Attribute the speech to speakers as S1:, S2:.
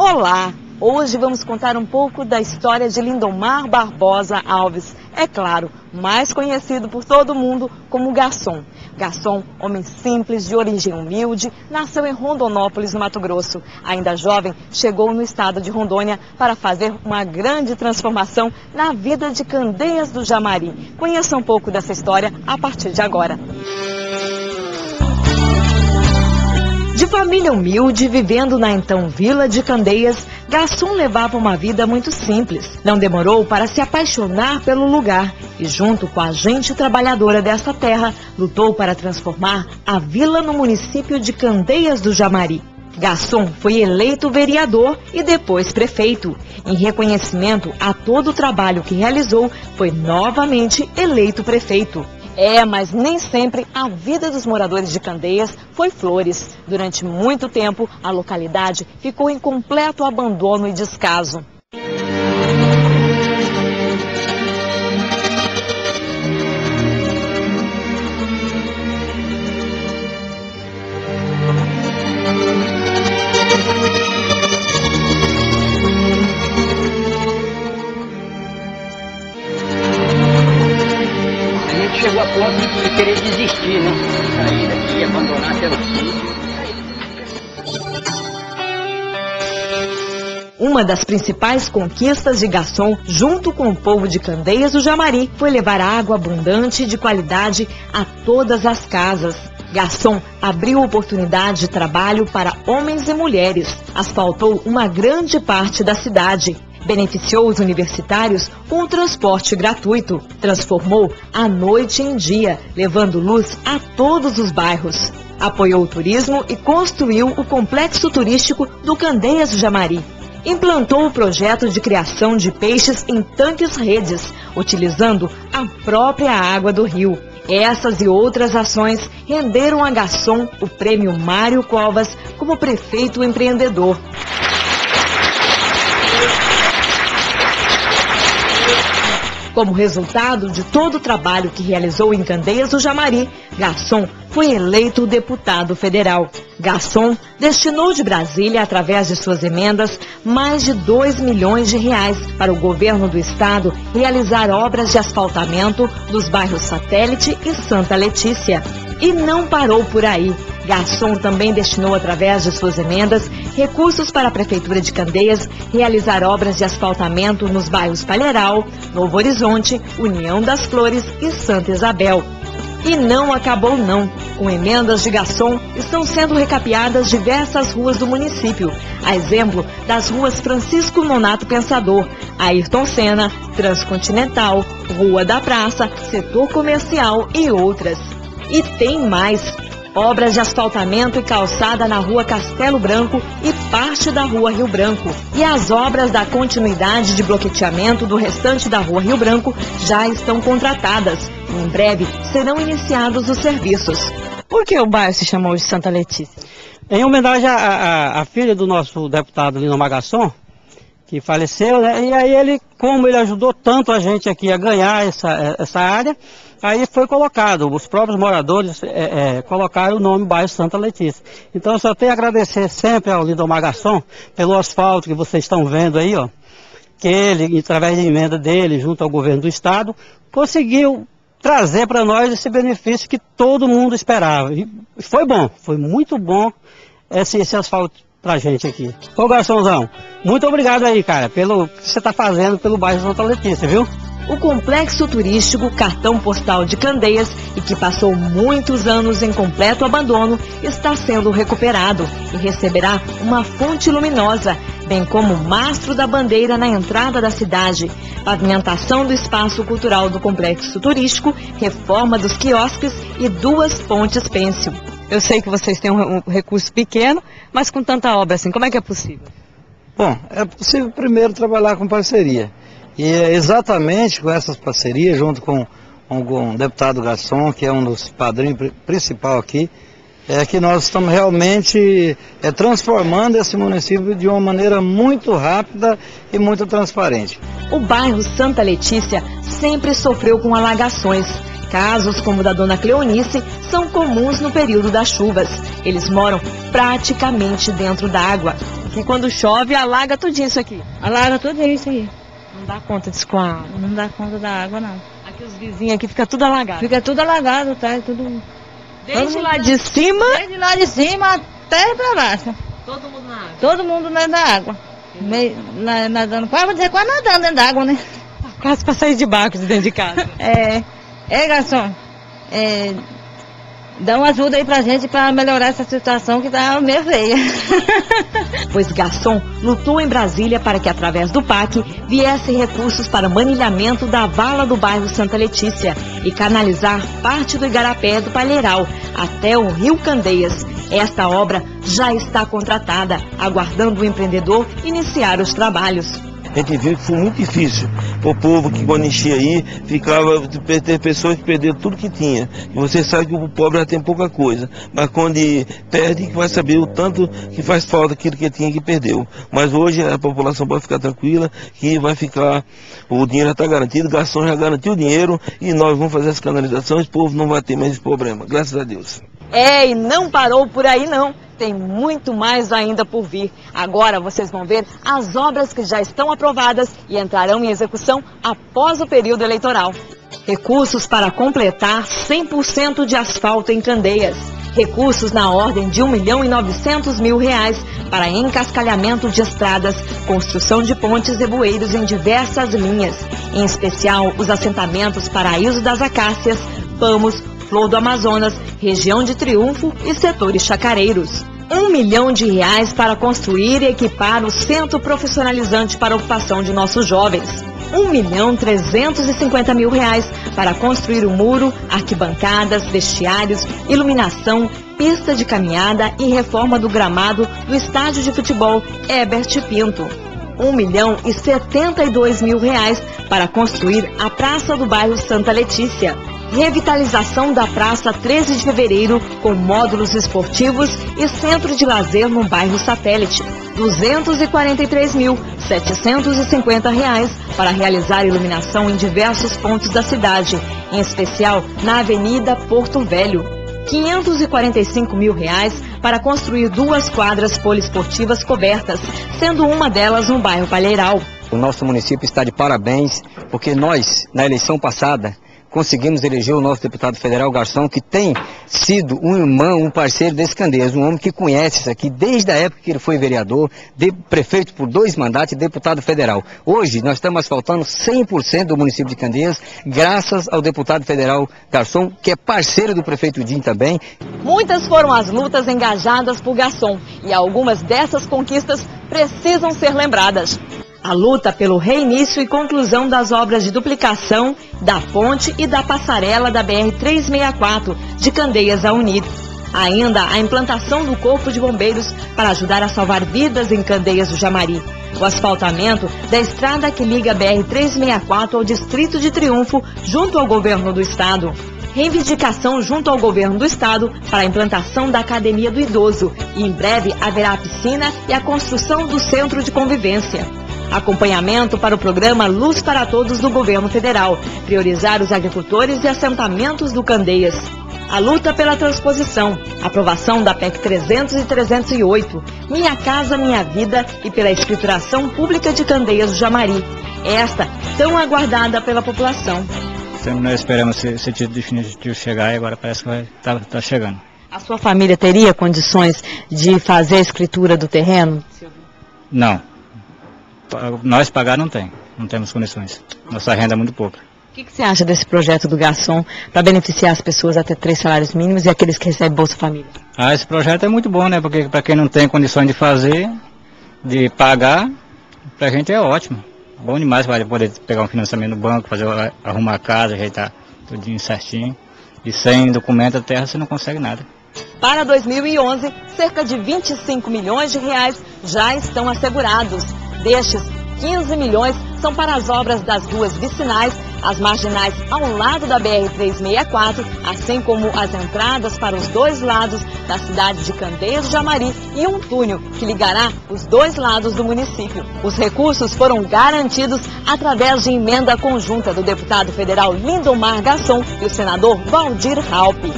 S1: Olá! Hoje vamos contar um pouco da história de Lindomar Barbosa Alves, é claro, mais conhecido por todo mundo como Garçom. Garçom, homem simples, de origem humilde, nasceu em Rondonópolis, no Mato Grosso. Ainda jovem, chegou no estado de Rondônia para fazer uma grande transformação na vida de Candeias do Jamari. Conheça um pouco dessa história a partir de agora. De família humilde, vivendo na então Vila de Candeias, Garçom levava uma vida muito simples. Não demorou para se apaixonar pelo lugar e, junto com a gente trabalhadora dessa terra, lutou para transformar a vila no município de Candeias do Jamari. Garçom foi eleito vereador e depois prefeito. Em reconhecimento a todo o trabalho que realizou, foi novamente eleito prefeito. É, mas nem sempre a vida dos moradores de Candeias foi flores. Durante muito tempo, a localidade ficou em completo abandono e descaso. Uma das principais conquistas de Garçom, junto com o povo de Candeias do Jamari, foi levar água abundante e de qualidade a todas as casas. Garçom abriu oportunidade de trabalho para homens e mulheres, asfaltou uma grande parte da cidade, beneficiou os universitários com o transporte gratuito, transformou a noite em dia, levando luz a todos os bairros. Apoiou o turismo e construiu o complexo turístico do Candeias do Jamari. Implantou o projeto de criação de peixes em tanques redes, utilizando a própria água do rio. Essas e outras ações renderam a Garçom o prêmio Mário Covas como prefeito empreendedor. Como resultado de todo o trabalho que realizou em Candeias do Jamari, Garçom foi eleito deputado federal. Garçom destinou de Brasília, através de suas emendas, mais de 2 milhões de reais para o governo do estado realizar obras de asfaltamento dos bairros Satélite e Santa Letícia. E não parou por aí. Garçom também destinou, através de suas emendas, recursos para a Prefeitura de Candeias realizar obras de asfaltamento nos bairros Palheiral, Novo Horizonte, União das Flores e Santa Isabel. E não acabou não. Com emendas de Garçom, estão sendo recapeadas diversas ruas do município. A exemplo das ruas Francisco Nonato Pensador, Ayrton Senna, Transcontinental, Rua da Praça, Setor Comercial e outras. E tem mais obras de asfaltamento e calçada na rua Castelo Branco e parte da rua Rio Branco. E as obras da continuidade de bloqueteamento do restante da rua Rio Branco já estão contratadas. Em breve serão iniciados os serviços. Por que o bairro se chamou de Santa Letícia?
S2: Em homenagem à, filha do nosso deputado Lino Magasson, que faleceu, né? E aí ele, como ele ajudou tanto a gente aqui a ganhar essa, essa área, aí foi colocado, os próprios moradores é, é, colocaram o nome bairro Santa Letícia. Então eu só tenho a agradecer sempre ao Lindomar Garçom pelo asfalto que vocês estão vendo aí, ó. Que ele, através de emenda dele, junto ao governo do estado, conseguiu trazer para nós esse benefício que todo mundo esperava. E foi bom, foi muito bom esse, esse asfalto pra gente aqui. Ô garçomzão, muito obrigado aí, cara, pelo que você tá fazendo pelo bairro Santa Letícia, viu?
S1: O complexo turístico Cartão Postal de Candeias e que passou muitos anos em completo abandono está sendo recuperado e receberá uma fonte luminosa, bem como o mastro da bandeira na entrada da cidade, pavimentação do espaço cultural do complexo turístico, reforma dos quiosques e duas pontes pêncil. Eu sei que vocês têm um recurso pequeno, mas com tanta obra assim, como é que é possível?
S3: Bom, é possível primeiro trabalhar com parceria. E é exatamente com essas parcerias, junto com, o deputado Garçom, que é um dos padrinhos principal aqui, é que nós estamos realmente é, transformando esse município de uma maneira muito rápida e muito transparente.
S1: O bairro Santa Letícia sempre sofreu com alagações Casos como o da dona Cleonice são comuns no período das chuvas. Eles moram praticamente dentro da água. E quando chove, alaga tudo isso aqui.
S4: Alaga tudo isso aí.
S1: Não dá conta disso com a água.
S4: Não dá conta da água, não.
S1: Aqui os vizinhos aqui fica tudo alagado.
S4: Fica tudo alagado, tá? Tudo...
S1: Desde lá de cima...
S4: Desde lá de cima até pra baixo.
S1: Todo mundo na água.
S4: Todo mundo dentro da água. Meio, na, nadando, quase, vou dizer, quase nadando dentro da água, né?
S1: Quase pra sair de barco de dentro de casa.
S4: é, é, garçom, é, dá uma ajuda aí pra gente pra melhorar essa situação que tá meio feia.
S1: pois Garçom lutou em Brasília para que, através do PAC, viessem recursos para manilhamento da vala do bairro Santa Letícia e canalizar parte do Igarapé do Palheiral até o Rio Candeias. Esta obra já está contratada, aguardando o empreendedor iniciar os trabalhos.
S5: A gente viu que foi muito difícil para o povo que quando enchia aí, ficava, ter pessoas que perderam tudo que tinha. E você sabe que o pobre já tem pouca coisa, mas quando perde, vai saber o tanto que faz falta aquilo que tinha que perdeu. Mas hoje a população pode ficar tranquila que vai ficar, o dinheiro já está garantido, o garçom já garantiu o dinheiro e nós vamos fazer as canalizações, o povo não vai ter mais problema, graças a Deus.
S1: É, e não parou por aí não. Tem muito mais ainda por vir. Agora vocês vão ver as obras que já estão aprovadas e entrarão em execução após o período eleitoral. Recursos para completar 100% de asfalto em Candeias. Recursos na ordem de 1 milhão e 900 mil reais para encascalhamento de estradas, construção de pontes e bueiros em diversas linhas, em especial os assentamentos Paraíso das Acácias, Pamos, Flor do Amazonas, região de Triunfo e setores chacareiros. Um milhão de reais para construir e equipar o centro profissionalizante para a ocupação de nossos jovens. Um milhão trezentos e cinquenta mil reais para construir o muro, arquibancadas, vestiários, iluminação, pista de caminhada e reforma do gramado do estádio de futebol Herbert Pinto. Um milhão e setenta e dois mil reais para construir a Praça do Bairro Santa Letícia revitalização da Praça 13 de Fevereiro com módulos esportivos e centro de lazer no bairro Satélite. 243.750 reais para realizar iluminação em diversos pontos da cidade, em especial na Avenida Porto Velho. 545 mil reais para construir duas quadras poliesportivas cobertas, sendo uma delas no bairro Palheiral.
S6: O nosso município está de parabéns, porque nós, na eleição passada, conseguimos eleger o nosso deputado federal Garçom, que tem sido um irmão, um parceiro desse Candeias, um homem que conhece isso aqui desde a época que ele foi vereador, de, prefeito por dois mandatos e deputado federal. Hoje nós estamos asfaltando 100% do município de Candeias, graças ao deputado federal Garçom, que é parceiro do prefeito Dim também.
S1: Muitas foram as lutas engajadas por Garçom e algumas dessas conquistas precisam ser lembradas. A luta pelo reinício e conclusão das obras de duplicação da ponte e da passarela da BR-364 de Candeias a Unir. Ainda a implantação do Corpo de Bombeiros para ajudar a salvar vidas em Candeias do Jamari. O asfaltamento da estrada que liga a BR-364 ao Distrito de Triunfo junto ao governo do estado. Reivindicação junto ao governo do estado para a implantação da Academia do Idoso. E em breve haverá a piscina e a construção do Centro de Convivência. Acompanhamento para o programa Luz para Todos do Governo Federal. Priorizar os agricultores e assentamentos do Candeias. A luta pela transposição, aprovação da PEC 300 e 308, Minha Casa Minha Vida e pela escrituração pública de Candeias do Jamari. Esta tão aguardada pela população.
S7: Sempre nós esperamos esse, título definitivo chegar e agora parece que vai estar tá, tá chegando.
S1: A sua família teria condições de fazer a escritura do terreno?
S7: Não, nós pagar não tem, não temos condições. Nossa renda é muito pouca.
S1: O que, que você acha desse projeto do garçom para beneficiar as pessoas até três salários mínimos e aqueles que recebem Bolsa Família?
S7: Ah, esse projeto é muito bom, né? Porque para quem não tem condições de fazer, de pagar, para a gente é ótimo. Bom demais para poder pegar um financiamento no banco, fazer, arrumar a casa, ajeitar tudo certinho. E sem documento a terra você não consegue nada.
S1: Para 2011, cerca de 25 milhões de reais já estão assegurados. Destes, 15 milhões são para as obras das ruas vicinais as marginais ao lado da BR-364, assim como as entradas para os dois lados da cidade de Candeias de Amari e um túnel que ligará os dois lados do município. Os recursos foram garantidos através de emenda conjunta do deputado federal Lindomar Gasson e o senador Valdir Halpe.